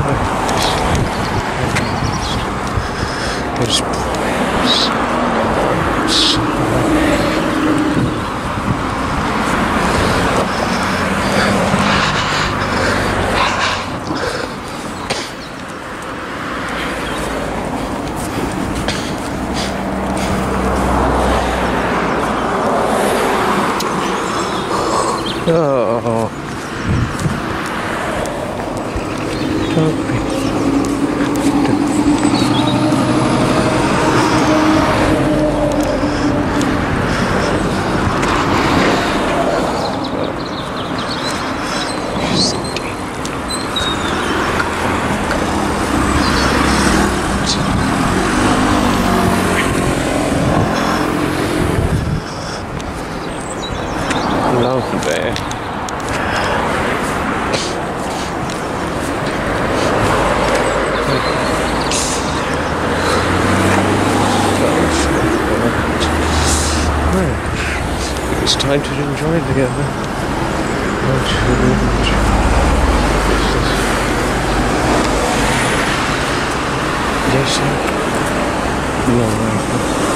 try. There's Oh. Love it's time to enjoy together. Yes, sir. No, no.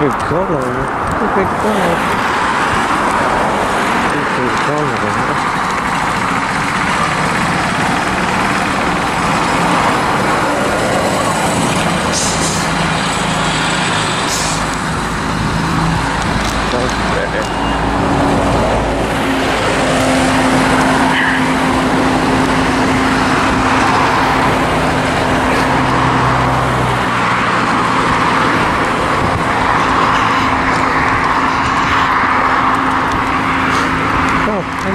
Good God, good God. Good God. はい。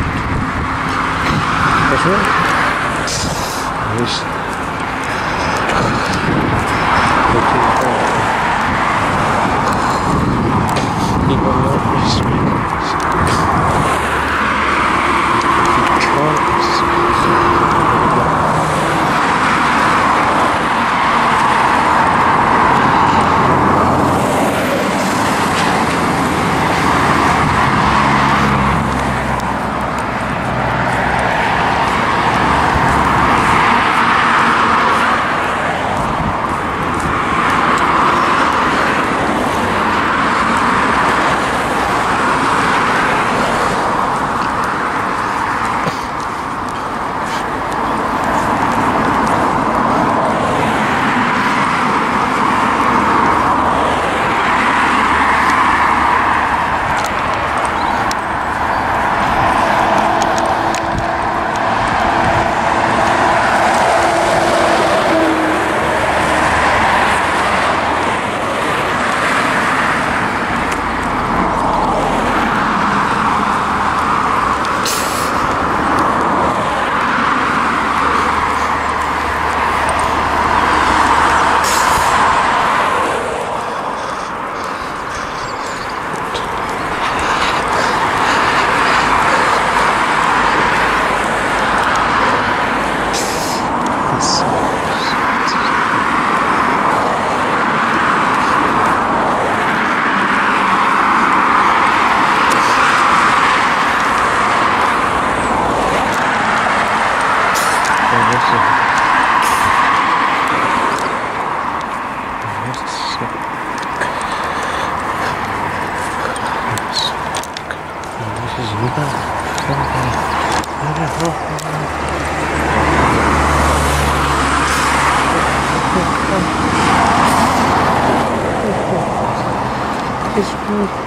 よしこっちに行こう今の It's good.